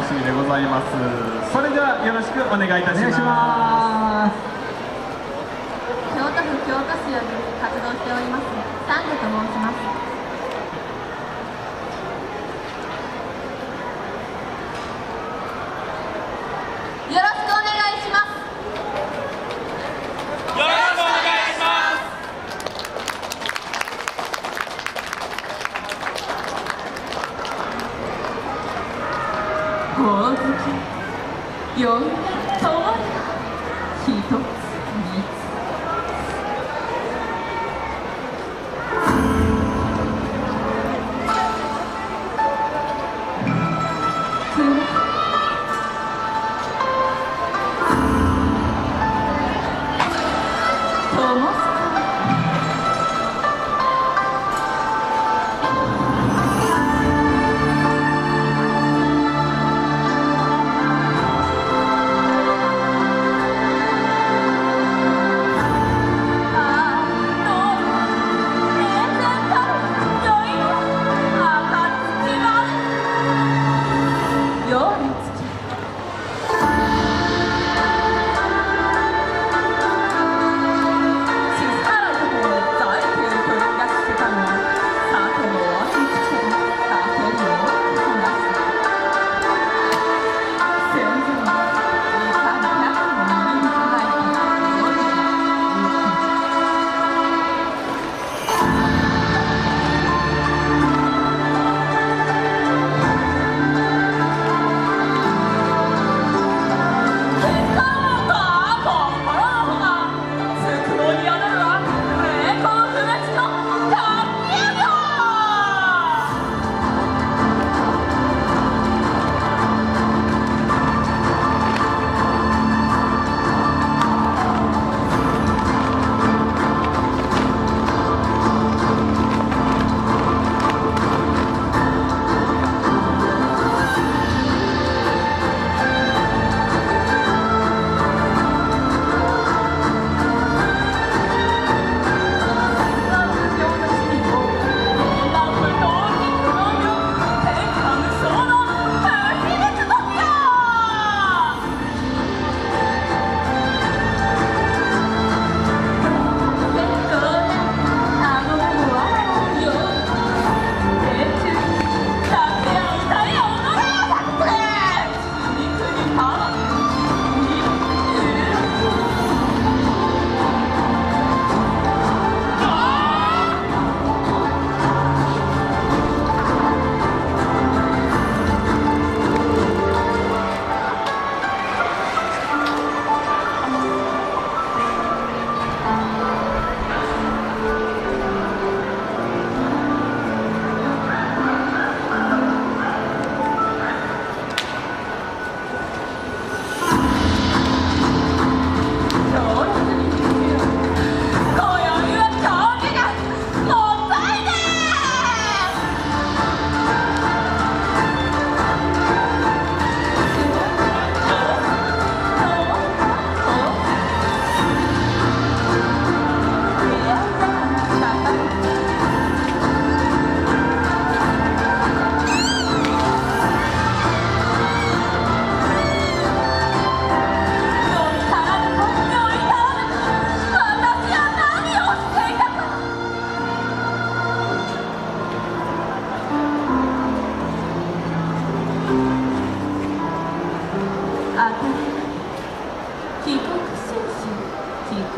楽しみでございます。それではよろしくお願いいたします。京都府京都市より活動しておりますサンデと申します。ほおずきよいとわり一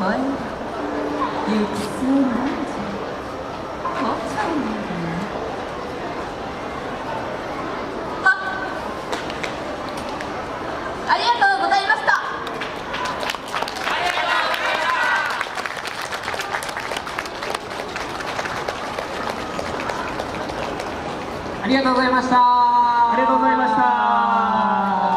声行く末なじ父ちゃんまでありがとうございました。ありがとうございました。ありがとうございました